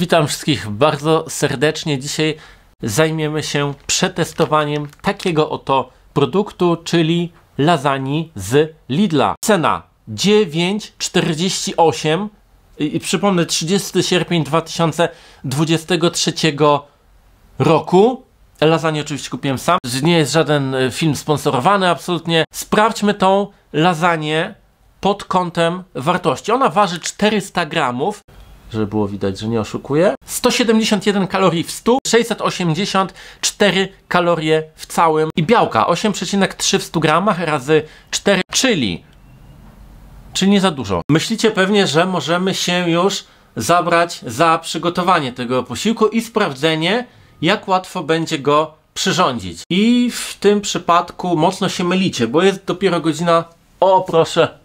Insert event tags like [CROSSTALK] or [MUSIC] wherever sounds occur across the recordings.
Witam wszystkich bardzo serdecznie. Dzisiaj zajmiemy się przetestowaniem takiego oto produktu, czyli lasagne z Lidla. Cena 9,48 i, przypomnę 30 sierpień 2023 roku. Lasagne oczywiście kupiłem sam. Nie jest żaden e, film sponsorowany absolutnie. Sprawdźmy tą lasagne pod kątem wartości. Ona waży 400 gramów żeby było widać, że nie oszukuję. 171 kalorii w 100, 684 kalorie w całym i białka 8,3 w 100 gramach razy 4, czyli czyli nie za dużo. Myślicie pewnie, że możemy się już zabrać za przygotowanie tego posiłku i sprawdzenie, jak łatwo będzie go przyrządzić. I w tym przypadku mocno się mylicie, bo jest dopiero godzina, o proszę,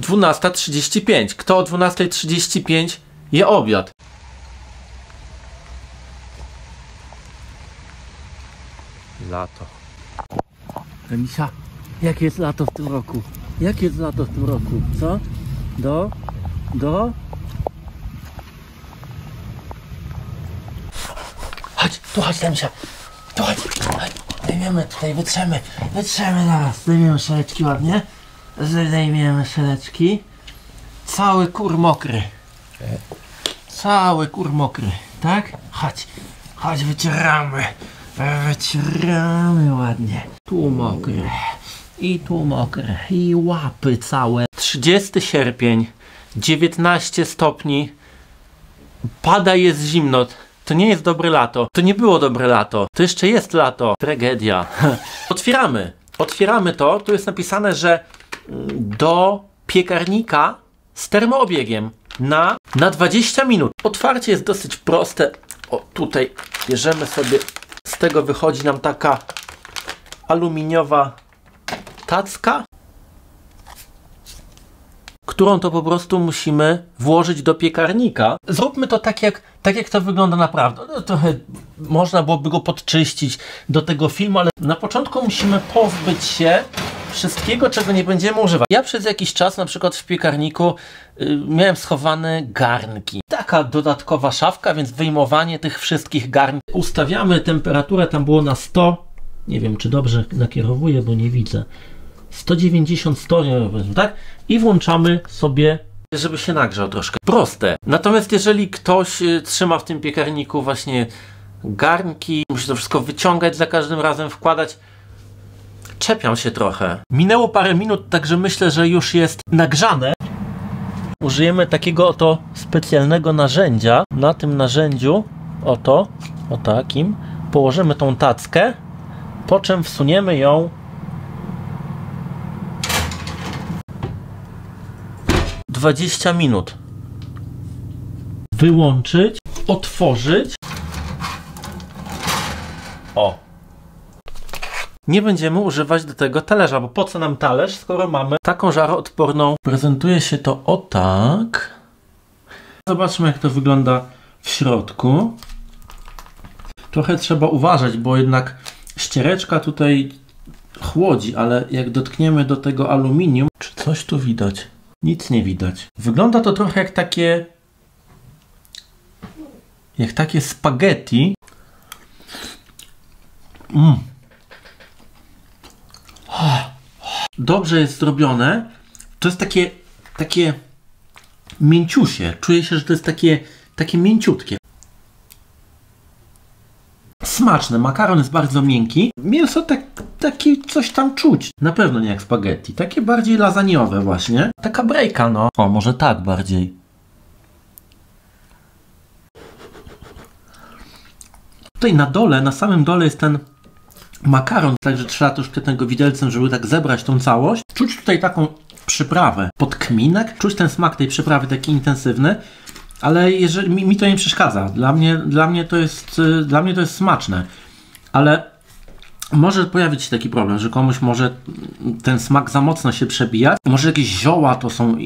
12.35. Kto o 12.35 je obiad? Lato. Emisia, jakie jest lato w tym roku? Jakie jest lato w tym roku? Co? Do? Do? Chodź, tu chodź Emisia. Tu chodź. chodź. Zdejmiemy tutaj, wytrzemy. Wytrzemy zaraz. Zdejmiemy szaleczki ładnie zdejmiemy szeleczki. Cały kur mokry. Cały kur mokry, tak? Chodź, chodź, wycieramy. Wycieramy ładnie. Tu mokre. I tu mokre. I łapy całe. 30 sierpień, 19 stopni. Pada, jest zimno. To nie jest dobre lato. To nie było dobre lato. To jeszcze jest lato. Tragedia. [LAUGHS] Otwieramy. Otwieramy to. Tu jest napisane, że do piekarnika z termoobiegiem na, na 20 minut. Otwarcie jest dosyć proste. O, tutaj bierzemy sobie, z tego wychodzi nam taka aluminiowa tacka, którą to po prostu musimy włożyć do piekarnika. Zróbmy to tak, jak, tak jak to wygląda naprawdę. No, trochę można byłoby go podczyścić do tego filmu, ale na początku musimy pozbyć się wszystkiego, czego nie będziemy używać. Ja przez jakiś czas, na przykład w piekarniku, yy, miałem schowane garnki. Taka dodatkowa szafka, więc wyjmowanie tych wszystkich garnków. Ustawiamy temperaturę, tam było na 100, nie wiem czy dobrze nakierowuję, bo nie widzę. 190 stopni, tak? I włączamy sobie żeby się nagrzał troszkę. Proste. Natomiast jeżeli ktoś y, trzyma w tym piekarniku właśnie garnki, musi to wszystko wyciągać za każdym razem, wkładać, czepiam się trochę. Minęło parę minut, także myślę, że już jest nagrzane. Użyjemy takiego oto specjalnego narzędzia. Na tym narzędziu, oto, o takim, położymy tą tackę, po czym wsuniemy ją Dwadzieścia minut. Wyłączyć, otworzyć. O, nie będziemy używać do tego talerza, bo po co nam talerz, skoro mamy taką żaroodporną. Prezentuje się to o tak. Zobaczmy, jak to wygląda w środku. Trochę trzeba uważać, bo jednak ściereczka tutaj chłodzi, ale jak dotkniemy do tego aluminium, czy coś tu widać? Nic nie widać. Wygląda to trochę jak takie jak takie spaghetti. Mmm dobrze jest zrobione, to jest takie, takie mięciusie. Czuję się, że to jest takie, takie mięciutkie. Smaczne, makaron jest bardzo miękki. Mięso tak, takie coś tam czuć. Na pewno nie jak spaghetti. Takie bardziej lasagnowe właśnie. Taka brejka, no. O, może tak bardziej. Tutaj na dole, na samym dole jest ten makaron, także trzeba troszkę tego widelcem, żeby tak zebrać tą całość. Czuć tutaj taką przyprawę pod kminek, czuć ten smak tej przyprawy taki intensywny, ale jeżeli, mi, mi to nie przeszkadza. Dla mnie, dla, mnie to jest, y, dla mnie to jest smaczne, ale może pojawić się taki problem, że komuś może ten smak za mocno się przebijać. Może jakieś zioła to są,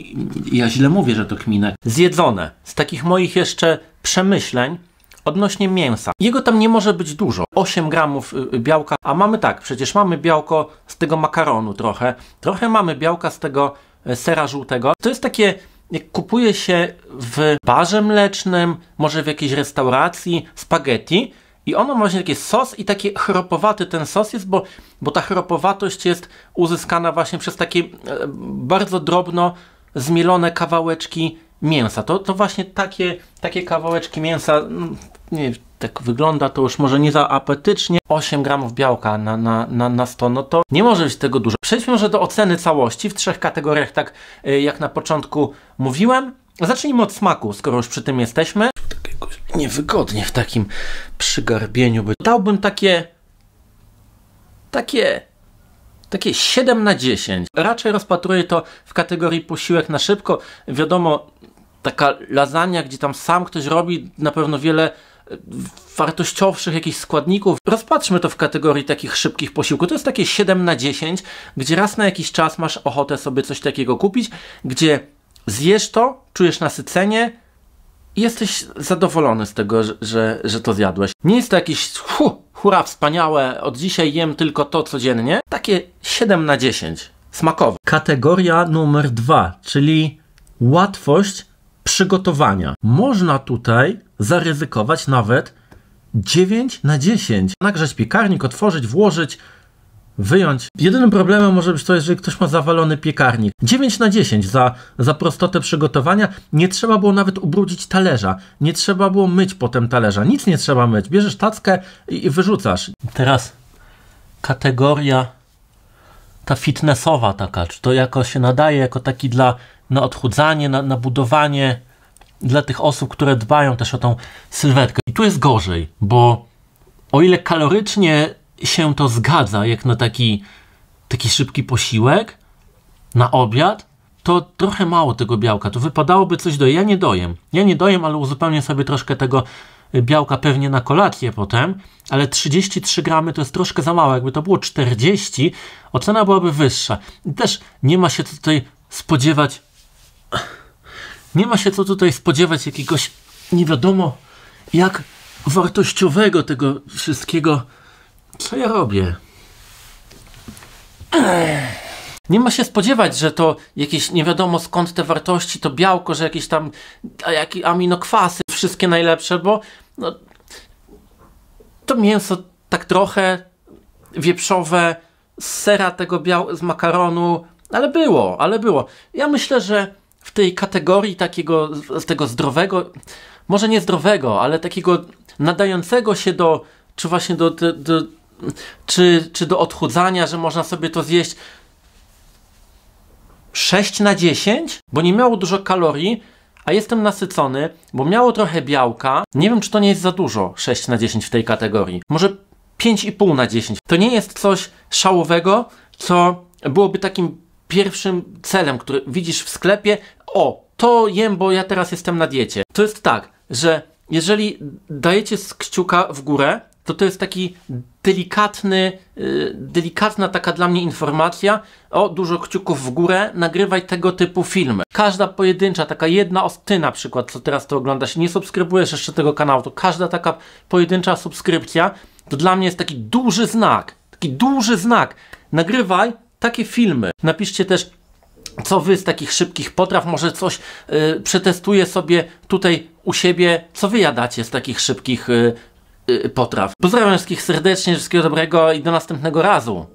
ja źle mówię, że to kminek. Zjedzone. Z takich moich jeszcze przemyśleń, Odnośnie mięsa. Jego tam nie może być dużo. 8 gramów y, y, białka, a mamy tak, przecież mamy białko z tego makaronu trochę, trochę mamy białka z tego e, sera żółtego. To jest takie jak kupuje się w barze mlecznym, może w jakiejś restauracji spaghetti i ono ma właśnie taki sos i taki chropowaty ten sos jest, bo, bo ta chropowatość jest uzyskana właśnie przez takie e, bardzo drobno zmielone kawałeczki mięsa. To, to właśnie takie, takie kawałeczki mięsa, mm, nie tak wygląda to już może nie za apetycznie. 8 gramów białka na, na, na, na 100, no to nie może być tego dużo. Przejdźmy może do oceny całości w trzech kategoriach, tak y, jak na początku mówiłem. Zacznijmy od smaku, skoro już przy tym jesteśmy. Tak jakoś niewygodnie w takim przygarbieniu. Dałbym takie takie takie 7 na 10. Raczej rozpatruję to w kategorii posiłek na szybko. Wiadomo, taka lasagna, gdzie tam sam ktoś robi na pewno wiele e, wartościowszych jakichś składników. Rozpatrzmy to w kategorii takich szybkich posiłków. To jest takie 7 na 10, gdzie raz na jakiś czas masz ochotę sobie coś takiego kupić, gdzie zjesz to, czujesz nasycenie i jesteś zadowolony z tego, że, że, że to zjadłeś. Nie jest to jakieś hu, hura wspaniałe, od dzisiaj jem tylko to codziennie. Takie 7 na 10. Smakowe. Kategoria numer 2, czyli łatwość przygotowania. Można tutaj zaryzykować nawet 9 na 10. Nagrzać piekarnik, otworzyć, włożyć, wyjąć. Jedynym problemem może być to, jeżeli ktoś ma zawalony piekarnik. 9 na 10 za, za prostotę przygotowania. Nie trzeba było nawet ubrudzić talerza. Nie trzeba było myć potem talerza. Nic nie trzeba myć. Bierzesz tackę i, i wyrzucasz. Teraz kategoria ta fitnessowa taka, czy to jako się nadaje jako taki dla na odchudzanie, na, na budowanie dla tych osób, które dbają też o tą sylwetkę. I tu jest gorzej, bo o ile kalorycznie się to zgadza, jak na taki, taki szybki posiłek, na obiad, to trochę mało tego białka. To wypadałoby coś do. Ja nie dojem. Ja nie dojem, ale uzupełnię sobie troszkę tego białka pewnie na kolację potem, ale 33 gramy to jest troszkę za mało. Jakby to było 40, ocena byłaby wyższa. I też nie ma się co tutaj spodziewać. Nie ma się co tutaj spodziewać jakiegoś nie wiadomo jak wartościowego tego wszystkiego co ja robię? Nie ma się spodziewać, że to jakieś nie wiadomo skąd te wartości, to białko, że jakieś tam jakie aminokwasy, wszystkie najlepsze, bo no, to mięso tak trochę wieprzowe, z sera tego biał z makaronu, ale było, ale było. Ja myślę, że w tej kategorii takiego, tego zdrowego, może nie zdrowego, ale takiego nadającego się do, czy właśnie do, do, do czy, czy do odchudzania, że można sobie to zjeść 6 na 10, bo nie miało dużo kalorii, a jestem nasycony, bo miało trochę białka. Nie wiem, czy to nie jest za dużo 6 na 10 w tej kategorii. Może 5,5 na 10. To nie jest coś szałowego, co byłoby takim pierwszym celem, który widzisz w sklepie. O, to jem, bo ja teraz jestem na diecie. To jest tak, że jeżeli dajecie z kciuka w górę, to to jest taki delikatny, yy, delikatna taka dla mnie informacja o dużo kciuków w górę, nagrywaj tego typu filmy. Każda pojedyncza, taka jedna ty na przykład, co teraz to oglądasz, nie subskrybujesz jeszcze tego kanału, to każda taka pojedyncza subskrypcja, to dla mnie jest taki duży znak, taki duży znak. Nagrywaj takie filmy. Napiszcie też co wy z takich szybkich potraw, może coś yy, przetestuję sobie tutaj u siebie, co wy jadacie z takich szybkich yy, Y, potraw. Pozdrawiam wszystkich serdecznie, wszystkiego dobrego i do następnego razu.